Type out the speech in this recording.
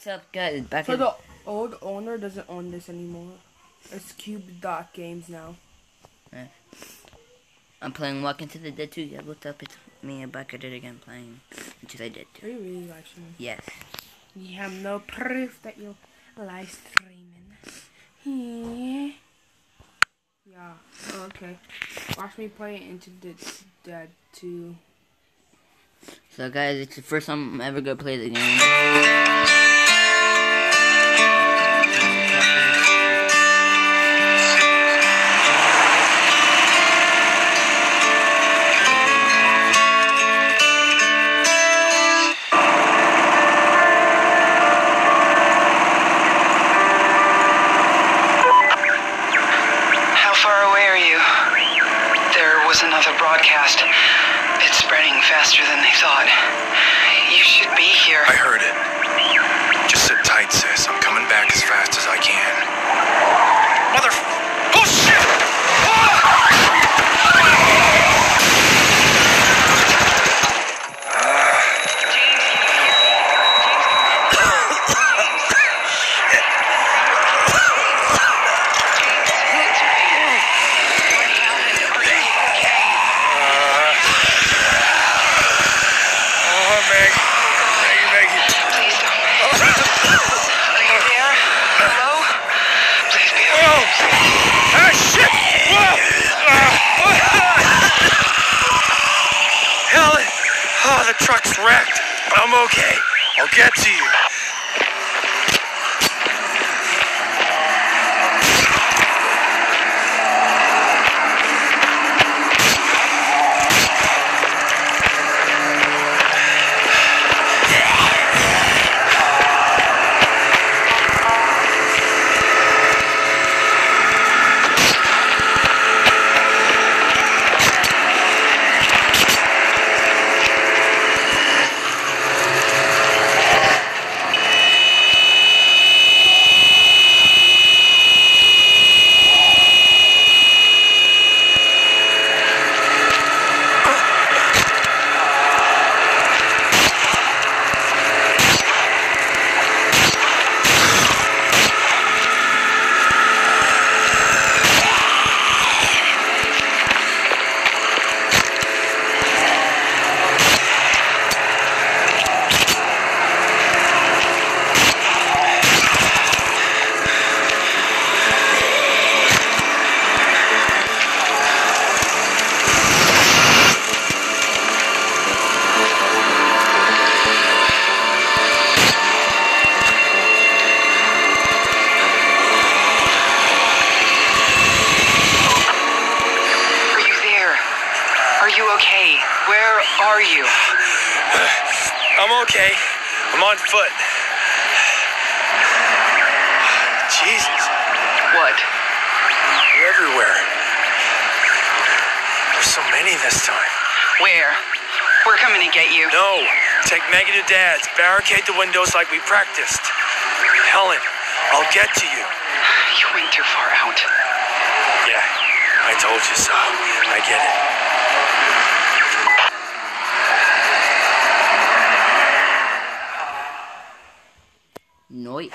What's up, guys? Back So in the old owner doesn't own this anymore. It's Cube Dot Games now. I'm playing Walk Into the Dead 2. Yeah, what's up? It's me and back at it again playing Into the Dead 2. Are you really actually? Yes. You have no proof that you're live streaming. Yeah. Yeah. Oh, okay. Watch me play Into the Dead 2. So, guys, it's the first time I'm ever gonna play the game. Away are you? There was another broadcast. It's spreading faster than they thought. You should be here. I heard it. Just sit tight, sis. I'm coming back as fast as I can. Mother. Oh, shit! Oh, Meg. Maggie, Maggie. Please don't. Are you there? Hello? Please be Oh! Ah, shit! Whoa! Ah! Helen! Oh, the truck's wrecked. I'm okay. I'll get to you. Okay? Where are you? I'm okay. I'm on foot. Jesus, What? they're everywhere. There's so many this time. Where? We're coming to get you. No, take Maggie to Dad's. Barricade the windows like we practiced. Helen, I'll get to you. You went too far out. Yeah, I told you so. I get it. Noise.